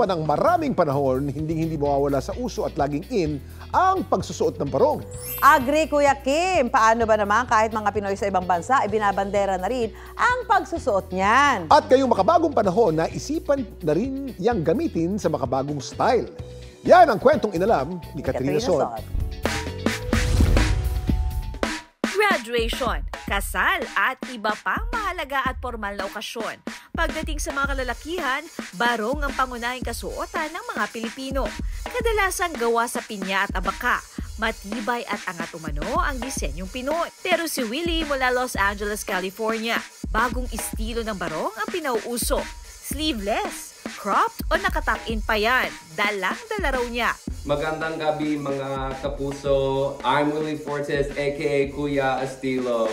pa ng maraming panahon, hindi hindi mawawala sa uso at laging in ang pagsusuot ng barong. Agree, Kuya Kim. Paano ba naman kahit mga Pinoy sa ibang bansa, ibinabandera na rin ang pagsusuot niyan? At ngayong makabagong panahon na isipan na rin yang gamitin sa makabagong style. Yan ang kwentong inalam ni Katrina Sod. Graduation, kasal at iba pang mahalaga at formal na okasyon. Pagdating sa mga kalalakihan, barong ang pangunahing kasuotan ng mga Pilipino. Kadalasang gawa sa pinya at abaka. Matibay at angat umano ang disenyong Pinoy. Pero si Willie mula Los Angeles, California, bagong estilo ng barong ang pinauuso. Sleeveless, cropped o nakatuck-in pa yan. Dalang-dala raw niya. Magandang gabi mga kapuso. I'm Willie Fortes aka Kuya Estilo.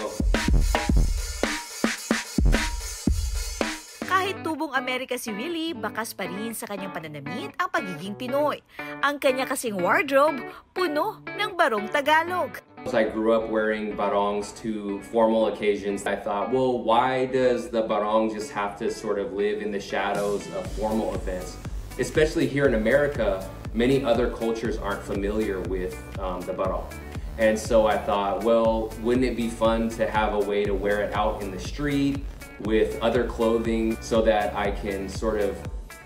Amerika si Willie, bakas pa rin sa kanyang pananamit ang pagiging Pinoy. Ang kanya kasing wardrobe, puno ng barong Tagalog. I grew up wearing barongs to formal occasions, I thought, well, why does the barong just have to sort of live in the shadows of formal events? Especially here in America, many other cultures aren't familiar with um, the barong. And so I thought, well, wouldn't it be fun to have a way to wear it out in the street with other clothing so that I can sort of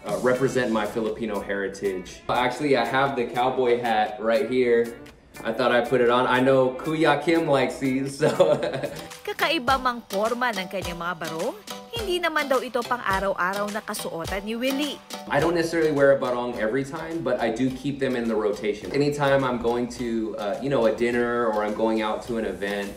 uh, represent my Filipino heritage. Actually, I have the cowboy hat right here. I thought I'd put it on. I know Kuya Kim likes these, so... Kakaiba mang forma ng kanyang mga barong, hindi naman daw ito pang araw-araw na kasuotan ni Willie. I don't necessarily wear a barong every time, but I do keep them in the rotation. Anytime I'm going to, uh, you know, a dinner or I'm going out to an event,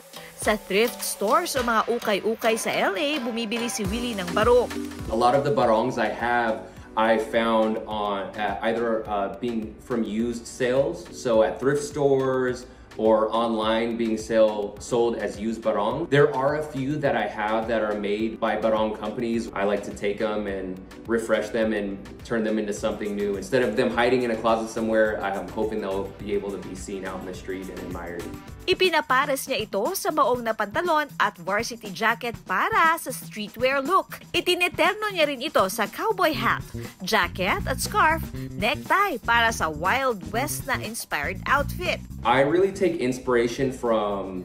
Sa thrift stores o mga ukay-ukay sa LA, bumibili si Willie ng barong. a lot of the barongs I have, I found on at either uh, being from used sales, so at thrift stores or online being sell, sold as used barong. There are a few that I have that are made by barong companies. I like to take them and refresh them and turn them into something new. Instead of them hiding in a closet somewhere, I'm hoping they'll be able to be seen out in the street and admired. Ipinapares niya ito sa maong na pantalon at varsity jacket para sa streetwear look. Itineterno niya rin ito sa cowboy hat, jacket at scarf, necktie para sa Wild West na inspired outfit. I really take inspiration from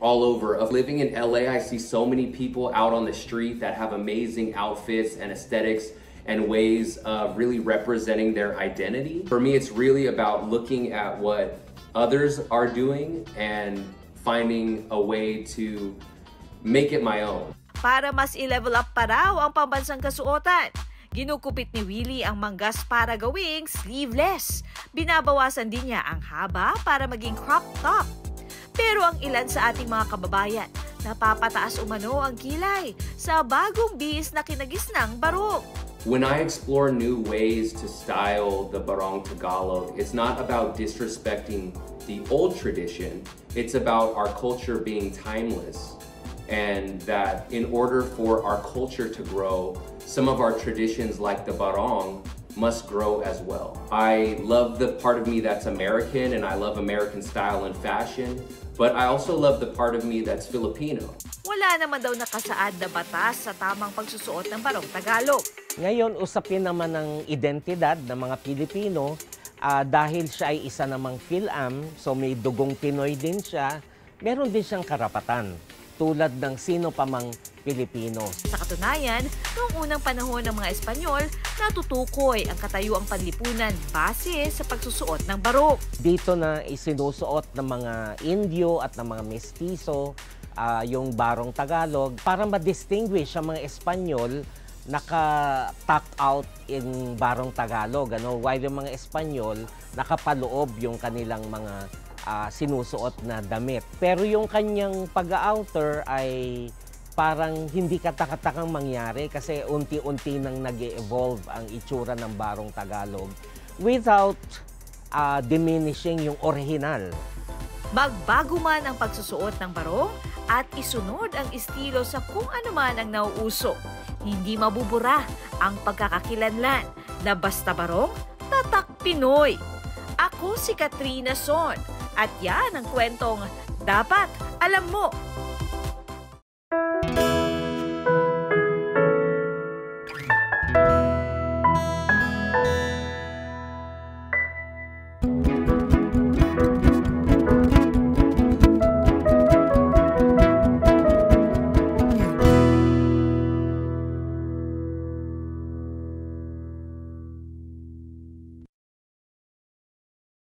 all over. Of living in LA, I see so many people out on the street that have amazing outfits and aesthetics and ways of really representing their identity. For me, it's really about looking at what others are doing and finding a way to make it my own. Para mas i-level up pa raw ang pambansang kasuotan. Ginugupit ni Willie ang manggas para gawing sleeveless. Binabawasan din niya ang haba para maging crop top. Pero ang ilan sa ating mga kababayan, napapataas umano ang kilay sa bagong bihis na kinagisnang barong. When I explore new ways to style the Barong Tagalog, it's not about disrespecting the old tradition, it's about our culture being timeless. And that in order for our culture to grow, some of our traditions, like the Barong, must grow as well. I love the part of me that's American and I love American style and fashion, but I also love the part of me that's Filipino. Wala naman daw nakasaad na batas sa tamang pagsusuot ng barong Tagalog. Ngayon, usapin naman ng identidad ng mga Pilipino ah, dahil siya ay isa namang PhilAm, so may dugong Pinoy din siya, meron din siyang karapatan tulad ng sino pa mang Pilipino. Sa katunayan, noong unang panahon ng mga Espanyol, natutukoy ang katayuang panlipunan base sa pagsusuot ng barong. Dito na isinusuot ng mga Indio at ng mga Mestizo ah, yung barong Tagalog para ma-distinguish ang mga Espanyol naka-tuck out in barong Tagalog. Ano? While yung mga Espanyol, nakapaloob yung kanilang mga ah, sinusuot na damit. Pero yung kanyang pag-outer ay parang hindi katakatakang mangyari kasi unti-unti nang nag evolve ang itsura ng barong Tagalog without ah, diminishing yung original. Magbago man ang pagsusuot ng barong at isunod ang estilo sa kung ano man ang nauuso. Hindi mabubura ang pagkakakilanlan na basta barong, tatak Pinoy. Ako si Katrina Son at yan ang kwentong dapat alam mo